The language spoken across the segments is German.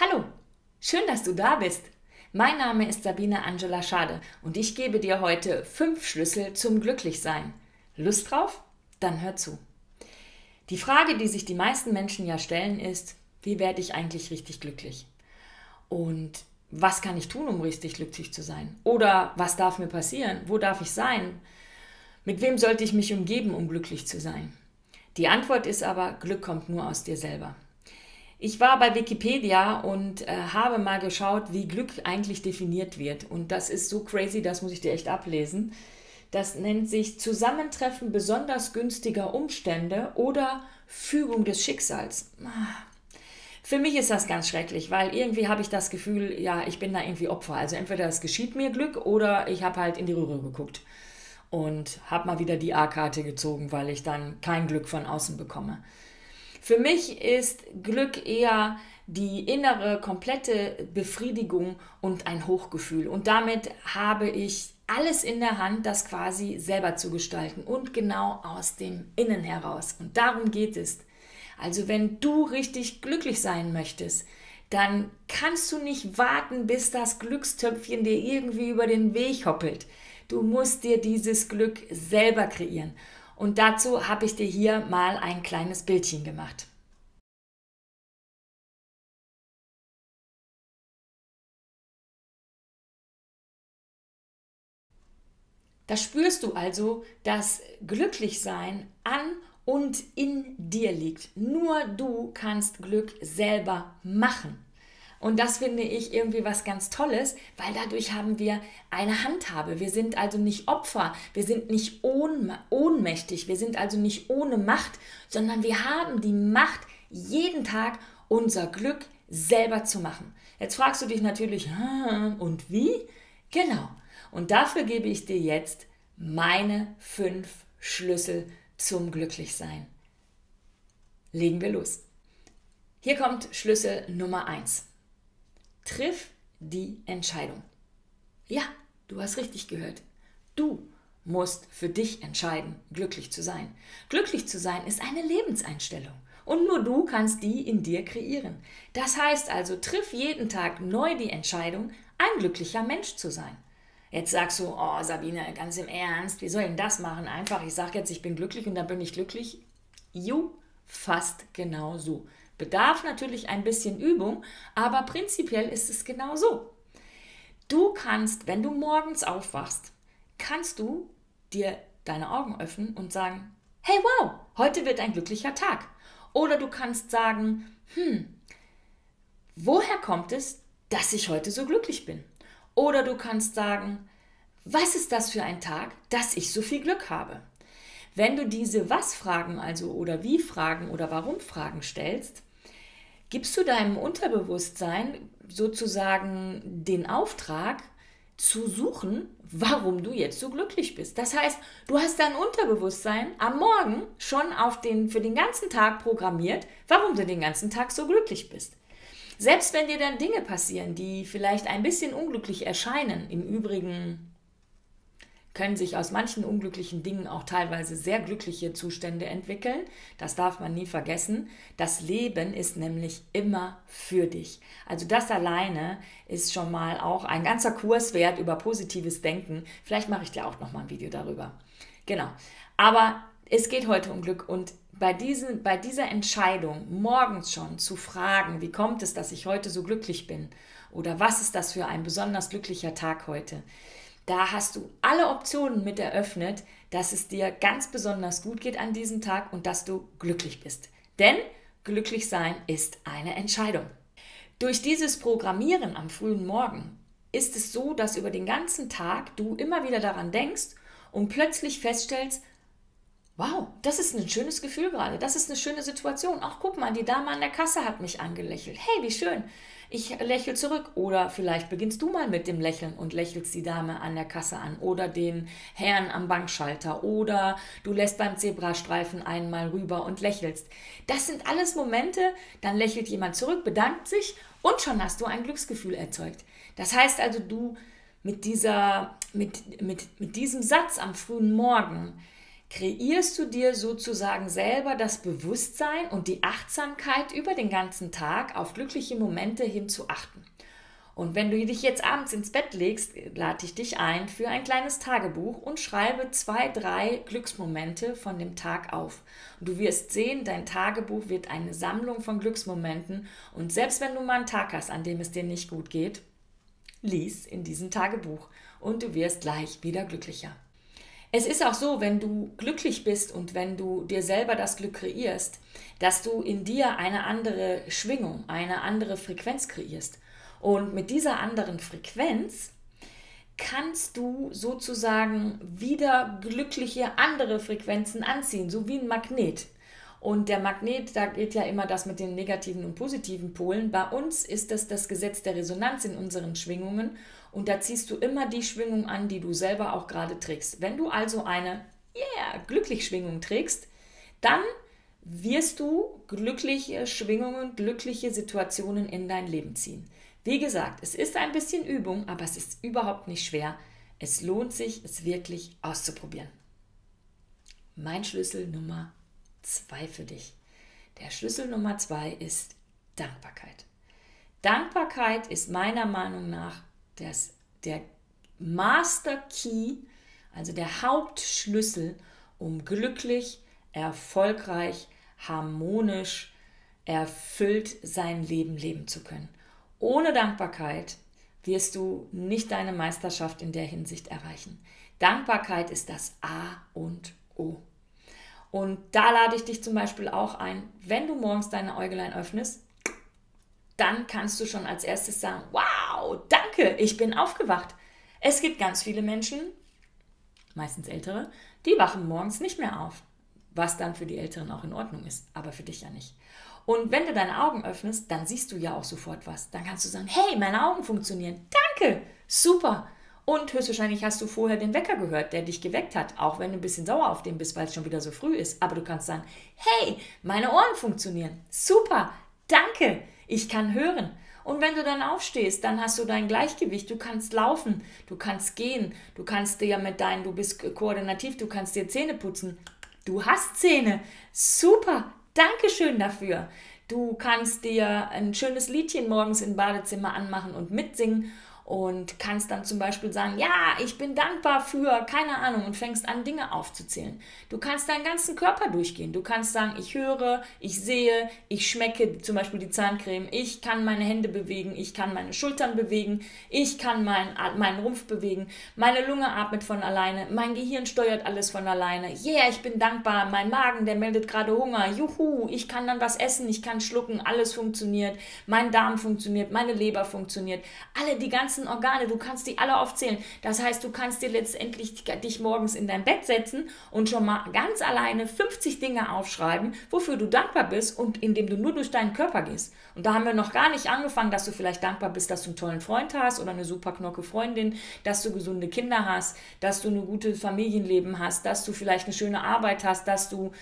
Hallo, schön, dass du da bist. Mein Name ist Sabine Angela Schade und ich gebe dir heute fünf Schlüssel zum Glücklichsein. Lust drauf? Dann hör zu. Die Frage, die sich die meisten Menschen ja stellen, ist, wie werde ich eigentlich richtig glücklich? Und was kann ich tun, um richtig glücklich zu sein? Oder was darf mir passieren? Wo darf ich sein? Mit wem sollte ich mich umgeben, um glücklich zu sein? Die Antwort ist aber, Glück kommt nur aus dir selber. Ich war bei Wikipedia und äh, habe mal geschaut, wie Glück eigentlich definiert wird. Und das ist so crazy, das muss ich dir echt ablesen. Das nennt sich Zusammentreffen besonders günstiger Umstände oder Fügung des Schicksals. Für mich ist das ganz schrecklich, weil irgendwie habe ich das Gefühl, ja, ich bin da irgendwie Opfer. Also entweder es geschieht mir Glück oder ich habe halt in die Röhre geguckt und habe mal wieder die A-Karte gezogen, weil ich dann kein Glück von außen bekomme. Für mich ist Glück eher die innere, komplette Befriedigung und ein Hochgefühl. Und damit habe ich alles in der Hand, das quasi selber zu gestalten und genau aus dem Innen heraus. Und darum geht es. Also wenn du richtig glücklich sein möchtest, dann kannst du nicht warten, bis das Glückstöpfchen dir irgendwie über den Weg hoppelt. Du musst dir dieses Glück selber kreieren. Und dazu habe ich dir hier mal ein kleines Bildchen gemacht. Da spürst du also, dass Glücklichsein an und in dir liegt. Nur du kannst Glück selber machen. Und das finde ich irgendwie was ganz Tolles, weil dadurch haben wir eine Handhabe. Wir sind also nicht Opfer, wir sind nicht ohnmächtig, wir sind also nicht ohne Macht, sondern wir haben die Macht, jeden Tag unser Glück selber zu machen. Jetzt fragst du dich natürlich, und wie? Genau. Und dafür gebe ich dir jetzt meine fünf Schlüssel zum Glücklichsein. Legen wir los. Hier kommt Schlüssel Nummer eins. Triff die Entscheidung. Ja, du hast richtig gehört. Du musst für dich entscheiden, glücklich zu sein. Glücklich zu sein ist eine Lebenseinstellung. Und nur du kannst die in dir kreieren. Das heißt also, triff jeden Tag neu die Entscheidung, ein glücklicher Mensch zu sein. Jetzt sagst du, oh Sabine, ganz im Ernst, wie soll ich denn das machen? Einfach, ich sage jetzt, ich bin glücklich und dann bin ich glücklich. You, fast genau so. Bedarf natürlich ein bisschen Übung, aber prinzipiell ist es genau so. Du kannst, wenn du morgens aufwachst, kannst du dir deine Augen öffnen und sagen, hey wow, heute wird ein glücklicher Tag. Oder du kannst sagen, hm, woher kommt es, dass ich heute so glücklich bin? Oder du kannst sagen, was ist das für ein Tag, dass ich so viel Glück habe? Wenn du diese Was-Fragen, also oder Wie-Fragen oder Warum-Fragen stellst, gibst du deinem Unterbewusstsein sozusagen den Auftrag zu suchen, warum du jetzt so glücklich bist. Das heißt, du hast dein Unterbewusstsein am Morgen schon auf den, für den ganzen Tag programmiert, warum du den ganzen Tag so glücklich bist. Selbst wenn dir dann Dinge passieren, die vielleicht ein bisschen unglücklich erscheinen, im Übrigen können sich aus manchen unglücklichen Dingen auch teilweise sehr glückliche Zustände entwickeln. Das darf man nie vergessen. Das Leben ist nämlich immer für dich. Also das alleine ist schon mal auch ein ganzer Kurs wert über positives Denken. Vielleicht mache ich dir auch noch mal ein Video darüber. Genau. Aber es geht heute um Glück und bei, diesen, bei dieser Entscheidung, morgens schon zu fragen, wie kommt es, dass ich heute so glücklich bin? Oder was ist das für ein besonders glücklicher Tag heute? Da hast du alle Optionen mit eröffnet, dass es dir ganz besonders gut geht an diesem Tag und dass du glücklich bist. Denn glücklich sein ist eine Entscheidung. Durch dieses Programmieren am frühen Morgen ist es so, dass über den ganzen Tag du immer wieder daran denkst und plötzlich feststellst, wow, das ist ein schönes Gefühl gerade, das ist eine schöne Situation. Ach, guck mal, die Dame an der Kasse hat mich angelächelt. Hey, wie schön. Ich lächle zurück. Oder vielleicht beginnst du mal mit dem Lächeln und lächelst die Dame an der Kasse an oder den Herrn am Bankschalter oder du lässt beim Zebrastreifen einmal rüber und lächelst. Das sind alles Momente, dann lächelt jemand zurück, bedankt sich und schon hast du ein Glücksgefühl erzeugt. Das heißt also, du mit, dieser, mit, mit, mit diesem Satz am frühen Morgen kreierst du dir sozusagen selber das Bewusstsein und die Achtsamkeit über den ganzen Tag auf glückliche Momente hin zu achten. Und wenn du dich jetzt abends ins Bett legst, lade ich dich ein für ein kleines Tagebuch und schreibe zwei, drei Glücksmomente von dem Tag auf. Und du wirst sehen, dein Tagebuch wird eine Sammlung von Glücksmomenten. Und selbst wenn du mal einen Tag hast, an dem es dir nicht gut geht, lies in diesem Tagebuch und du wirst gleich wieder glücklicher. Es ist auch so, wenn du glücklich bist und wenn du dir selber das Glück kreierst, dass du in dir eine andere Schwingung, eine andere Frequenz kreierst. Und mit dieser anderen Frequenz kannst du sozusagen wieder glückliche andere Frequenzen anziehen, so wie ein Magnet. Und der Magnet, da geht ja immer das mit den negativen und positiven Polen. Bei uns ist das das Gesetz der Resonanz in unseren Schwingungen. Und da ziehst du immer die Schwingung an, die du selber auch gerade trägst. Wenn du also eine yeah, glücklich Schwingung trägst, dann wirst du glückliche Schwingungen, glückliche Situationen in dein Leben ziehen. Wie gesagt, es ist ein bisschen Übung, aber es ist überhaupt nicht schwer. Es lohnt sich, es wirklich auszuprobieren. Mein Schlüssel Nummer zwei für dich. Der Schlüssel Nummer zwei ist Dankbarkeit. Dankbarkeit ist meiner Meinung nach das, der Master Key, also der Hauptschlüssel, um glücklich, erfolgreich, harmonisch, erfüllt sein Leben leben zu können. Ohne Dankbarkeit wirst du nicht deine Meisterschaft in der Hinsicht erreichen. Dankbarkeit ist das A und O. Und da lade ich dich zum Beispiel auch ein, wenn du morgens deine Äugelein öffnest, dann kannst du schon als erstes sagen, wow, danke, ich bin aufgewacht. Es gibt ganz viele Menschen, meistens ältere, die wachen morgens nicht mehr auf, was dann für die Älteren auch in Ordnung ist, aber für dich ja nicht. Und wenn du deine Augen öffnest, dann siehst du ja auch sofort was. Dann kannst du sagen, hey, meine Augen funktionieren. Danke, super. Und höchstwahrscheinlich hast du vorher den Wecker gehört, der dich geweckt hat, auch wenn du ein bisschen sauer auf den bist, weil es schon wieder so früh ist. Aber du kannst sagen, hey, meine Ohren funktionieren. Super, danke, ich kann hören. Und wenn du dann aufstehst, dann hast du dein Gleichgewicht. Du kannst laufen, du kannst gehen, du kannst dir mit deinen, du bist koordinativ, du kannst dir Zähne putzen. Du hast Zähne. Super, Dankeschön dafür. Du kannst dir ein schönes Liedchen morgens im Badezimmer anmachen und mitsingen und kannst dann zum Beispiel sagen, ja, ich bin dankbar für, keine Ahnung, und fängst an, Dinge aufzuzählen. Du kannst deinen ganzen Körper durchgehen. Du kannst sagen, ich höre, ich sehe, ich schmecke zum Beispiel die Zahncreme, ich kann meine Hände bewegen, ich kann meine Schultern bewegen, ich kann mein, meinen Rumpf bewegen, meine Lunge atmet von alleine, mein Gehirn steuert alles von alleine. Yeah, ich bin dankbar, mein Magen, der meldet gerade Hunger, juhu, ich kann dann was essen, ich kann schlucken, alles funktioniert, mein Darm funktioniert, meine Leber funktioniert, alle die ganzen ganzen Organe, du kannst die alle aufzählen. Das heißt, du kannst dir letztendlich dich morgens in dein Bett setzen und schon mal ganz alleine 50 Dinge aufschreiben, wofür du dankbar bist und indem du nur durch deinen Körper gehst. Und da haben wir noch gar nicht angefangen, dass du vielleicht dankbar bist, dass du einen tollen Freund hast oder eine super knocke Freundin, dass du gesunde Kinder hast, dass du ein gutes Familienleben hast, dass du vielleicht eine schöne Arbeit hast, dass du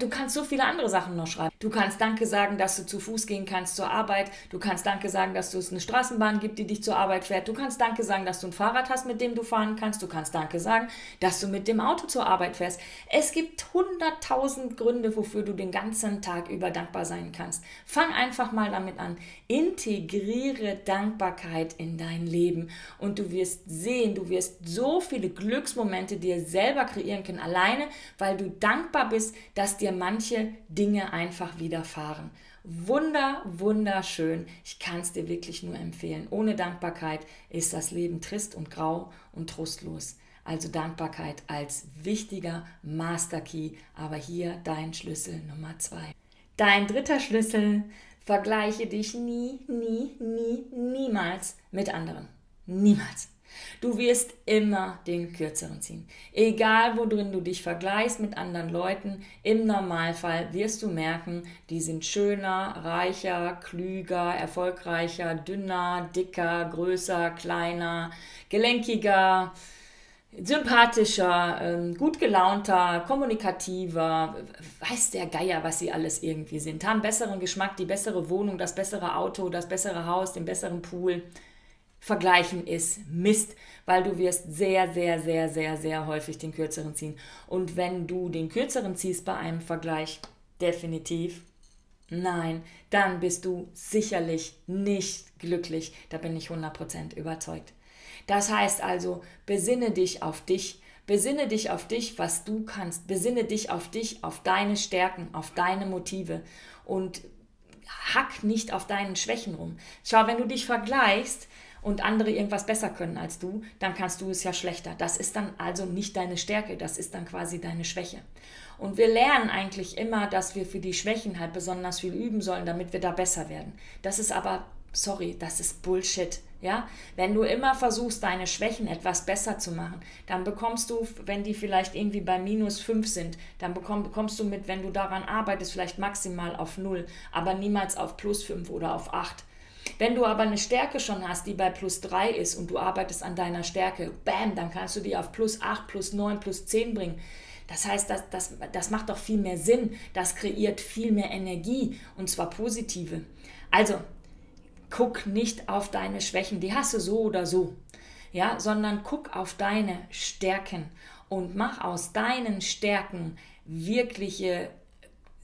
Du kannst so viele andere Sachen noch schreiben. Du kannst Danke sagen, dass du zu Fuß gehen kannst zur Arbeit. Du kannst Danke sagen, dass es eine Straßenbahn gibt, die dich zur Arbeit fährt. Du kannst Danke sagen, dass du ein Fahrrad hast, mit dem du fahren kannst. Du kannst Danke sagen, dass du mit dem Auto zur Arbeit fährst. Es gibt hunderttausend Gründe, wofür du den ganzen Tag über dankbar sein kannst. Fang einfach mal damit an. Integriere Dankbarkeit in dein Leben und du wirst sehen, du wirst so viele Glücksmomente dir selber kreieren können, alleine, weil du dankbar bist, dass dir manche Dinge einfach widerfahren. Wunder, wunderschön. Ich kann es dir wirklich nur empfehlen. Ohne Dankbarkeit ist das Leben trist und grau und trostlos. Also Dankbarkeit als wichtiger Master Key, aber hier dein Schlüssel Nummer zwei. Dein dritter Schlüssel, vergleiche dich nie, nie, nie, niemals mit anderen. Niemals. Du wirst immer den kürzeren ziehen. Egal, worin du dich vergleichst mit anderen Leuten, im Normalfall wirst du merken, die sind schöner, reicher, klüger, erfolgreicher, dünner, dicker, größer, kleiner, gelenkiger, sympathischer, ähm, gut gelaunter, kommunikativer, weiß der Geier, was sie alles irgendwie sind, haben besseren Geschmack, die bessere Wohnung, das bessere Auto, das bessere Haus, den besseren Pool Vergleichen ist Mist, weil du wirst sehr, sehr, sehr, sehr, sehr häufig den kürzeren ziehen. Und wenn du den kürzeren ziehst bei einem Vergleich, definitiv nein, dann bist du sicherlich nicht glücklich. Da bin ich 100% überzeugt. Das heißt also, besinne dich auf dich, besinne dich auf dich, was du kannst, besinne dich auf dich, auf deine Stärken, auf deine Motive und hack nicht auf deinen Schwächen rum. Schau, wenn du dich vergleichst, und andere irgendwas besser können als du, dann kannst du es ja schlechter. Das ist dann also nicht deine Stärke, das ist dann quasi deine Schwäche. Und wir lernen eigentlich immer, dass wir für die Schwächen halt besonders viel üben sollen, damit wir da besser werden. Das ist aber, sorry, das ist Bullshit. Ja, wenn du immer versuchst, deine Schwächen etwas besser zu machen, dann bekommst du, wenn die vielleicht irgendwie bei minus 5 sind, dann bekomm, bekommst du mit, wenn du daran arbeitest, vielleicht maximal auf 0, aber niemals auf plus 5 oder auf 8. Wenn du aber eine Stärke schon hast, die bei plus 3 ist und du arbeitest an deiner Stärke, bam, dann kannst du die auf plus 8, plus 9, plus 10 bringen. Das heißt, das, das, das macht doch viel mehr Sinn. Das kreiert viel mehr Energie und zwar positive. Also, guck nicht auf deine Schwächen, die hast du so oder so. Ja, sondern guck auf deine Stärken und mach aus deinen Stärken wirkliche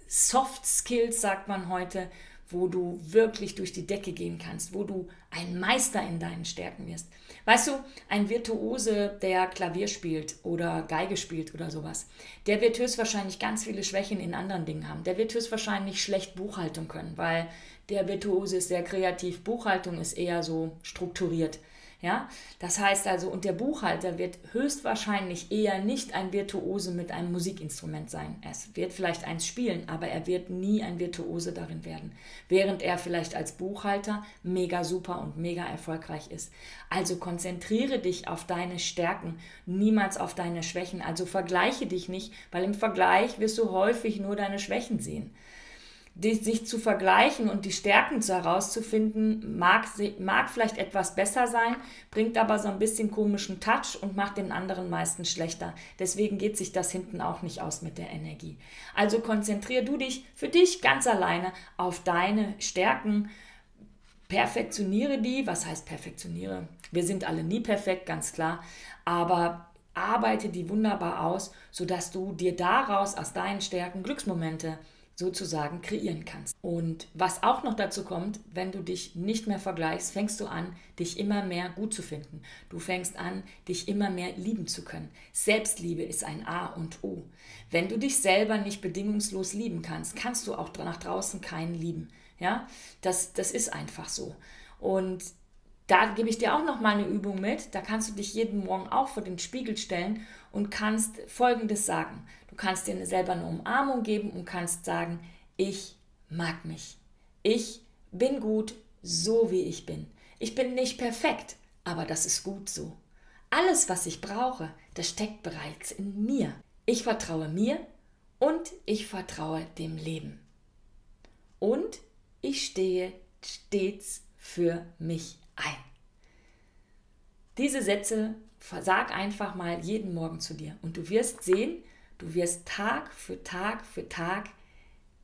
Soft Skills, sagt man heute, wo du wirklich durch die Decke gehen kannst, wo du ein Meister in deinen Stärken wirst. Weißt du, ein Virtuose, der Klavier spielt oder Geige spielt oder sowas, der wird höchstwahrscheinlich ganz viele Schwächen in anderen Dingen haben. Der wird höchstwahrscheinlich schlecht Buchhaltung können, weil der Virtuose ist sehr kreativ, Buchhaltung ist eher so strukturiert. Ja, das heißt also, und der Buchhalter wird höchstwahrscheinlich eher nicht ein Virtuose mit einem Musikinstrument sein. Es wird vielleicht eins spielen, aber er wird nie ein Virtuose darin werden, während er vielleicht als Buchhalter mega super und mega erfolgreich ist. Also konzentriere dich auf deine Stärken, niemals auf deine Schwächen. Also vergleiche dich nicht, weil im Vergleich wirst du häufig nur deine Schwächen sehen die, sich zu vergleichen und die Stärken herauszufinden, mag, mag vielleicht etwas besser sein, bringt aber so ein bisschen komischen Touch und macht den anderen meistens schlechter. Deswegen geht sich das hinten auch nicht aus mit der Energie. Also konzentrier du dich für dich ganz alleine auf deine Stärken. Perfektioniere die. Was heißt perfektioniere? Wir sind alle nie perfekt, ganz klar. Aber arbeite die wunderbar aus, sodass du dir daraus aus deinen Stärken Glücksmomente sozusagen kreieren kannst. Und was auch noch dazu kommt, wenn du dich nicht mehr vergleichst, fängst du an, dich immer mehr gut zu finden. Du fängst an, dich immer mehr lieben zu können. Selbstliebe ist ein A und O. Wenn du dich selber nicht bedingungslos lieben kannst, kannst du auch nach draußen keinen lieben. Ja, das, das ist einfach so. Und da gebe ich dir auch noch mal eine Übung mit. Da kannst du dich jeden Morgen auch vor den Spiegel stellen und kannst Folgendes sagen. Du kannst dir selber eine Umarmung geben und kannst sagen, ich mag mich. Ich bin gut, so wie ich bin. Ich bin nicht perfekt, aber das ist gut so. Alles, was ich brauche, das steckt bereits in mir. Ich vertraue mir und ich vertraue dem Leben. Und ich stehe stets für mich ein. Diese Sätze sag einfach mal jeden Morgen zu dir und du wirst sehen, du wirst Tag für Tag für Tag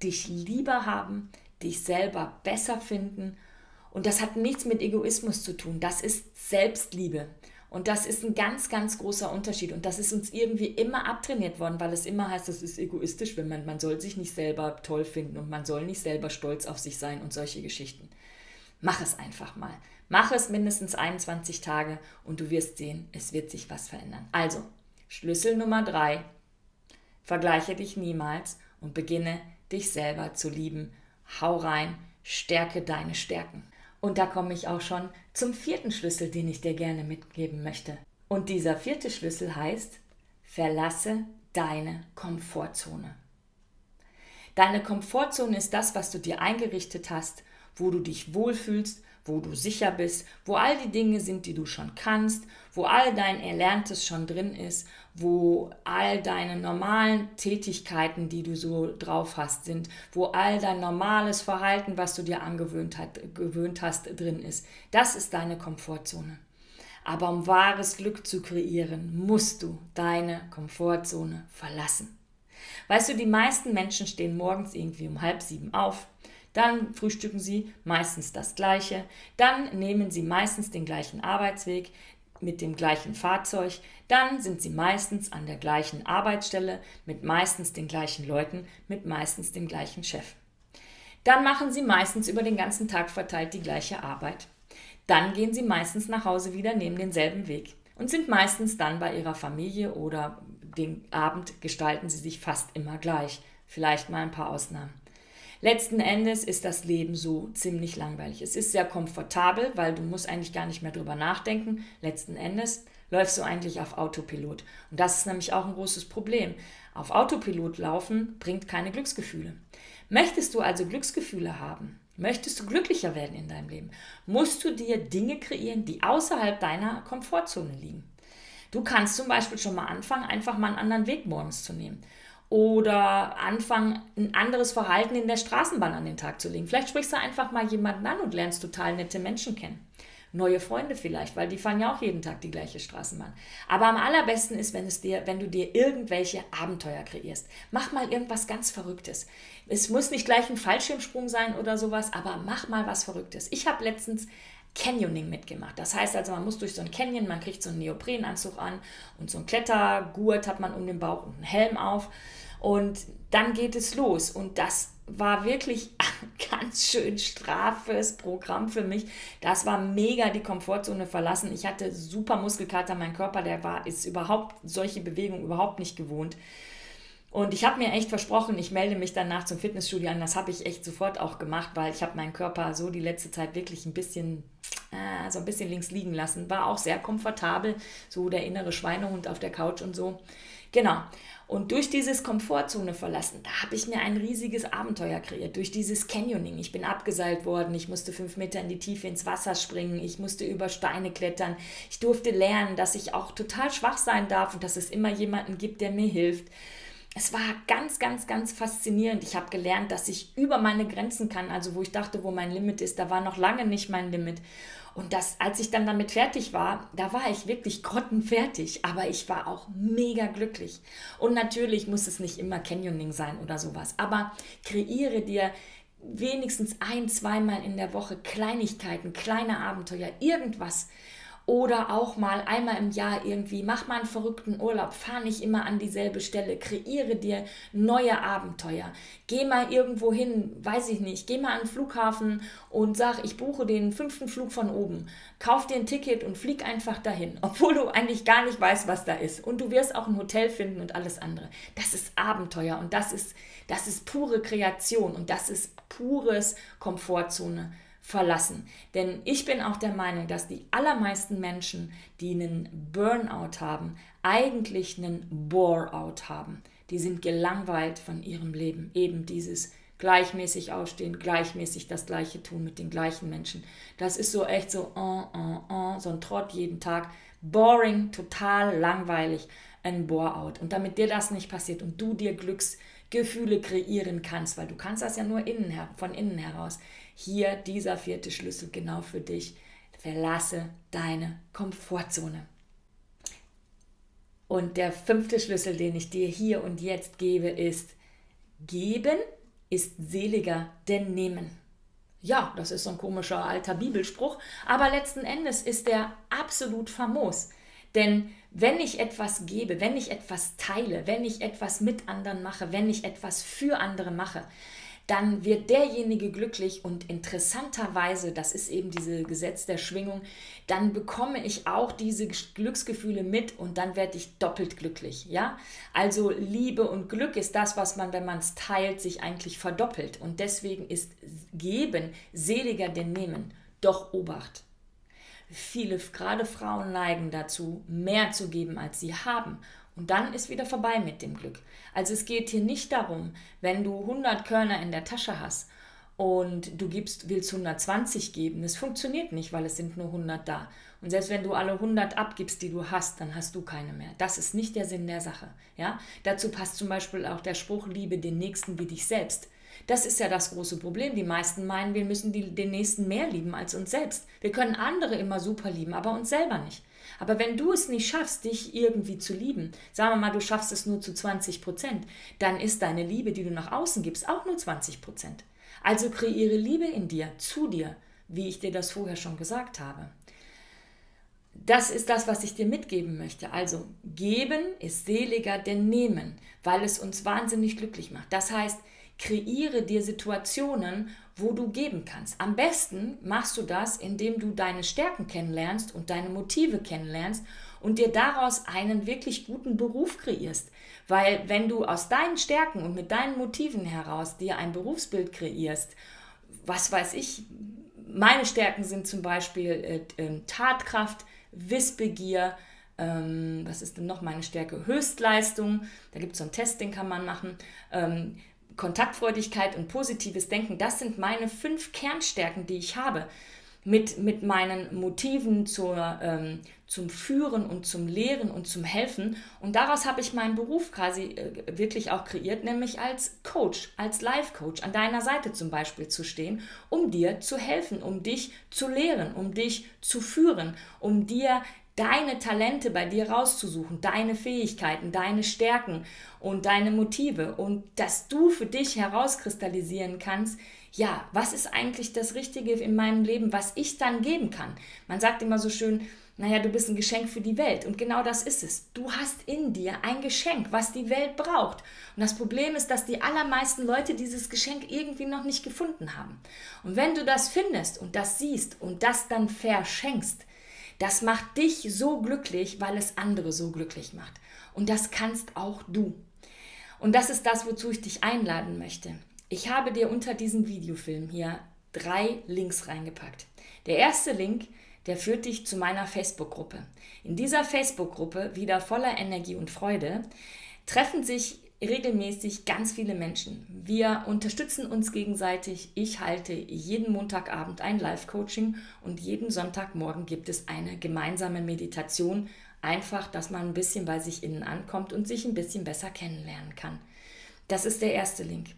dich lieber haben, dich selber besser finden und das hat nichts mit Egoismus zu tun, das ist Selbstliebe. Und das ist ein ganz, ganz großer Unterschied. Und das ist uns irgendwie immer abtrainiert worden, weil es immer heißt, das ist egoistisch, wenn man, man soll sich nicht selber toll finden und man soll nicht selber stolz auf sich sein und solche Geschichten. Mach es einfach mal. Mach es mindestens 21 Tage und du wirst sehen, es wird sich was verändern. Also, Schlüssel Nummer drei: Vergleiche dich niemals und beginne dich selber zu lieben. Hau rein, stärke deine Stärken. Und da komme ich auch schon zum vierten Schlüssel, den ich dir gerne mitgeben möchte. Und dieser vierte Schlüssel heißt, verlasse deine Komfortzone. Deine Komfortzone ist das, was du dir eingerichtet hast, wo du dich wohlfühlst, wo du sicher bist, wo all die Dinge sind, die du schon kannst, wo all dein Erlerntes schon drin ist, wo all deine normalen Tätigkeiten, die du so drauf hast, sind, wo all dein normales Verhalten, was du dir angewöhnt hat, gewöhnt hast, drin ist. Das ist deine Komfortzone. Aber um wahres Glück zu kreieren, musst du deine Komfortzone verlassen. Weißt du, die meisten Menschen stehen morgens irgendwie um halb sieben auf, Dann frühstücken sie meistens das gleiche. Dann nehmen sie meistens den gleichen Arbeitsweg mit dem gleichen Fahrzeug. Dann sind sie meistens an der gleichen Arbeitsstelle mit meistens den gleichen Leuten, mit meistens dem gleichen Chef. Dann machen sie meistens über den ganzen Tag verteilt die gleiche Arbeit. Dann gehen sie meistens nach Hause wieder, nehmen denselben Weg und sind meistens dann bei ihrer Familie oder den Abend gestalten sie sich fast immer gleich. Vielleicht mal ein paar Ausnahmen. Letzten Endes ist das Leben so ziemlich langweilig. Es ist sehr komfortabel, weil du musst eigentlich gar nicht mehr drüber nachdenken. Letzten Endes läufst du eigentlich auf Autopilot. Und das ist nämlich auch ein großes Problem. Auf Autopilot laufen bringt keine Glücksgefühle. Möchtest du also Glücksgefühle haben, möchtest du glücklicher werden in deinem Leben, musst du dir Dinge kreieren, die außerhalb deiner Komfortzone liegen. Du kannst zum Beispiel schon mal anfangen, einfach mal einen anderen Weg morgens zu nehmen oder anfangen, ein anderes Verhalten in der Straßenbahn an den Tag zu legen. Vielleicht sprichst du einfach mal jemanden an und lernst total nette Menschen kennen. Neue Freunde vielleicht, weil die fahren ja auch jeden Tag die gleiche Straßenbahn. Aber am allerbesten ist, wenn, es dir, wenn du dir irgendwelche Abenteuer kreierst. Mach mal irgendwas ganz Verrücktes. Es muss nicht gleich ein Fallschirmsprung sein oder sowas, aber mach mal was Verrücktes. Ich habe letztens Canyoning mitgemacht. Das heißt also, man muss durch so ein Canyon, man kriegt so einen Neoprenanzug an und so einen Klettergurt hat man um den Bauch und einen Helm auf. Und dann geht es los. Und das war wirklich ein ganz schön strafes Programm für mich. Das war mega die Komfortzone verlassen. Ich hatte super Muskelkater, mein Körper, der war, ist überhaupt solche Bewegungen überhaupt nicht gewohnt. Und ich habe mir echt versprochen, ich melde mich danach zum Fitnessstudio an. Das habe ich echt sofort auch gemacht, weil ich habe meinen Körper so die letzte Zeit wirklich ein bisschen, äh, so ein bisschen links liegen lassen. War auch sehr komfortabel, so der innere Schweinehund auf der Couch und so. Genau. Und durch dieses Komfortzone verlassen, da habe ich mir ein riesiges Abenteuer kreiert. Durch dieses Canyoning. Ich bin abgeseilt worden. Ich musste fünf Meter in die Tiefe ins Wasser springen. Ich musste über Steine klettern. Ich durfte lernen, dass ich auch total schwach sein darf und dass es immer jemanden gibt, der mir hilft. Es war ganz, ganz, ganz faszinierend. Ich habe gelernt, dass ich über meine Grenzen kann. Also wo ich dachte, wo mein Limit ist, da war noch lange nicht mein Limit. Und das, als ich dann damit fertig war, da war ich wirklich grottenfertig, aber ich war auch mega glücklich. Und natürlich muss es nicht immer Canyoning sein oder sowas, aber kreiere dir wenigstens ein, zweimal in der Woche Kleinigkeiten, kleine Abenteuer, irgendwas, oder auch mal einmal im Jahr irgendwie, mach mal einen verrückten Urlaub, fahr nicht immer an dieselbe Stelle, kreiere dir neue Abenteuer. Geh mal irgendwo hin, weiß ich nicht, geh mal an den Flughafen und sag, ich buche den fünften Flug von oben. Kauf dir ein Ticket und flieg einfach dahin, obwohl du eigentlich gar nicht weißt, was da ist. Und du wirst auch ein Hotel finden und alles andere. Das ist Abenteuer und das ist, das ist pure Kreation und das ist pures Komfortzone verlassen. Denn ich bin auch der Meinung, dass die allermeisten Menschen, die einen Burnout haben, eigentlich einen Bore-out haben. Die sind gelangweilt von ihrem Leben. Eben dieses gleichmäßig aufstehen, gleichmäßig das Gleiche tun mit den gleichen Menschen. Das ist so echt so, uh, uh, uh, so ein Trott jeden Tag. Boring, total langweilig, ein Bore-out. Und damit dir das nicht passiert und du dir Glücksgefühle kreieren kannst, weil du kannst das ja nur innen, von innen heraus, hier dieser vierte Schlüssel genau für dich. Verlasse deine Komfortzone. Und der fünfte Schlüssel, den ich dir hier und jetzt gebe, ist, geben ist seliger denn nehmen. Ja, das ist so ein komischer alter Bibelspruch, aber letzten Endes ist der absolut famos. Denn wenn ich etwas gebe, wenn ich etwas teile, wenn ich etwas mit anderen mache, wenn ich etwas für andere mache, dann wird derjenige glücklich und interessanterweise, das ist eben dieses Gesetz der Schwingung, dann bekomme ich auch diese Glücksgefühle mit und dann werde ich doppelt glücklich, ja? Also Liebe und Glück ist das, was man, wenn man es teilt, sich eigentlich verdoppelt und deswegen ist geben seliger denn nehmen. Doch Obacht. Viele, gerade Frauen neigen dazu, mehr zu geben, als sie haben. Und dann ist wieder vorbei mit dem Glück. Also es geht hier nicht darum, wenn du 100 Körner in der Tasche hast und du gibst, willst 120 geben. Das funktioniert nicht, weil es sind nur 100 da. Und selbst wenn du alle 100 abgibst, die du hast, dann hast du keine mehr. Das ist nicht der Sinn der Sache. Ja? Dazu passt zum Beispiel auch der Spruch, liebe den Nächsten wie dich selbst. Das ist ja das große Problem. Die meisten meinen, wir müssen die, den Nächsten mehr lieben als uns selbst. Wir können andere immer super lieben, aber uns selber nicht. Aber wenn du es nicht schaffst, dich irgendwie zu lieben, sagen wir mal, du schaffst es nur zu 20 Prozent, dann ist deine Liebe, die du nach außen gibst, auch nur 20 Prozent. Also kreiere Liebe in dir, zu dir, wie ich dir das vorher schon gesagt habe. Das ist das, was ich dir mitgeben möchte. Also geben ist seliger denn nehmen, weil es uns wahnsinnig glücklich macht. Das heißt, kreiere dir Situationen, wo du geben kannst. Am besten machst du das, indem du deine Stärken kennenlernst und deine Motive kennenlernst und dir daraus einen wirklich guten Beruf kreierst. Weil wenn du aus deinen Stärken und mit deinen Motiven heraus dir ein Berufsbild kreierst, was weiß ich, meine Stärken sind zum Beispiel äh, äh, Tatkraft, Wissbegier, ähm, was ist denn noch meine Stärke? Höchstleistung, da gibt es so einen Test, den kann man machen. Ähm, Kontaktfreudigkeit und positives Denken, das sind meine fünf Kernstärken, die ich habe. Mit, mit meinen Motiven zur, ähm, zum Führen und zum Lehren und zum Helfen. Und daraus habe ich meinen Beruf quasi äh, wirklich auch kreiert, nämlich als Coach, als Life-Coach, an deiner Seite zum Beispiel zu stehen, um dir zu helfen, um dich zu lehren, um dich zu führen, um dir deine Talente bei dir rauszusuchen, deine Fähigkeiten, deine Stärken und deine Motive und dass du für dich herauskristallisieren kannst, ja, was ist eigentlich das Richtige in meinem Leben, was ich dann geben kann. Man sagt immer so schön, naja, du bist ein Geschenk für die Welt. Und genau das ist es. Du hast in dir ein Geschenk, was die Welt braucht. Und das Problem ist, dass die allermeisten Leute dieses Geschenk irgendwie noch nicht gefunden haben. Und wenn du das findest und das siehst und das dann verschenkst, das macht dich so glücklich, weil es andere so glücklich macht. Und das kannst auch du. Und das ist das, wozu ich dich einladen möchte. Ich habe dir unter diesem Videofilm hier drei Links reingepackt. Der erste Link, der führt dich zu meiner Facebook-Gruppe. In dieser Facebook-Gruppe, wieder voller Energie und Freude, treffen sich regelmäßig ganz viele Menschen. Wir unterstützen uns gegenseitig. Ich halte jeden Montagabend ein Live-Coaching und jeden Sonntagmorgen gibt es eine gemeinsame Meditation. Einfach, dass man ein bisschen bei sich innen ankommt und sich ein bisschen besser kennenlernen kann. Das ist der erste Link.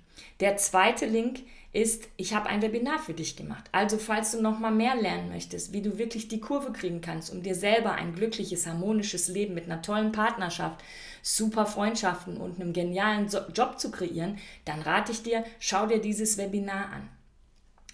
Der zweite Link ist, ich habe ein Webinar für dich gemacht. Also falls du noch mal mehr lernen möchtest, wie du wirklich die Kurve kriegen kannst, um dir selber ein glückliches, harmonisches Leben mit einer tollen Partnerschaft, super Freundschaften und einem genialen Job zu kreieren, dann rate ich dir, schau dir dieses Webinar an.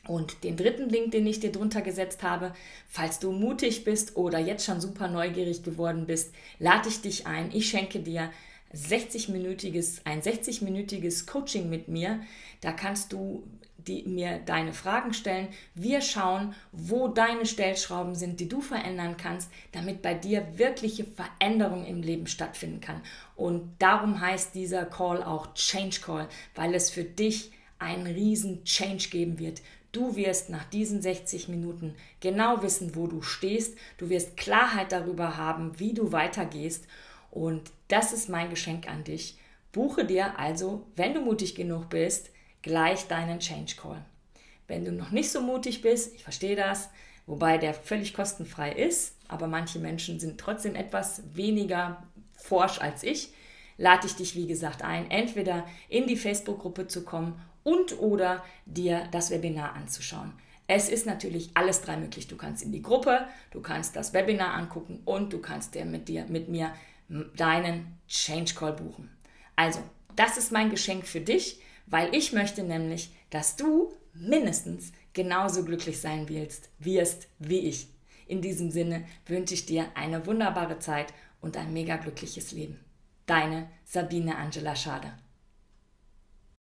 Und den dritten Link, den ich dir drunter gesetzt habe, falls du mutig bist oder jetzt schon super neugierig geworden bist, lade ich dich ein. Ich schenke dir 60-minütiges, ein 60-minütiges Coaching mit mir. Da kannst du die, mir deine Fragen stellen. Wir schauen, wo deine Stellschrauben sind, die du verändern kannst, damit bei dir wirkliche Veränderung im Leben stattfinden kann. Und darum heißt dieser Call auch Change Call, weil es für dich einen riesen Change geben wird. Du wirst nach diesen 60 Minuten genau wissen, wo du stehst. Du wirst Klarheit darüber haben, wie du weitergehst. Und das ist mein Geschenk an dich. Buche dir also, wenn du mutig genug bist, gleich deinen Change Call. Wenn du noch nicht so mutig bist, ich verstehe das, wobei der völlig kostenfrei ist, aber manche Menschen sind trotzdem etwas weniger forsch als ich, lade ich dich, wie gesagt, ein, entweder in die Facebook-Gruppe zu kommen und oder dir das Webinar anzuschauen. Es ist natürlich alles drei möglich. Du kannst in die Gruppe, du kannst das Webinar angucken und du kannst dir mit dir mit mir deinen Change Call buchen. Also, das ist mein Geschenk für dich, weil ich möchte nämlich, dass du mindestens genauso glücklich sein willst, wirst wie ich. In diesem Sinne wünsche ich dir eine wunderbare Zeit und ein mega glückliches Leben. Deine Sabine Angela Schade.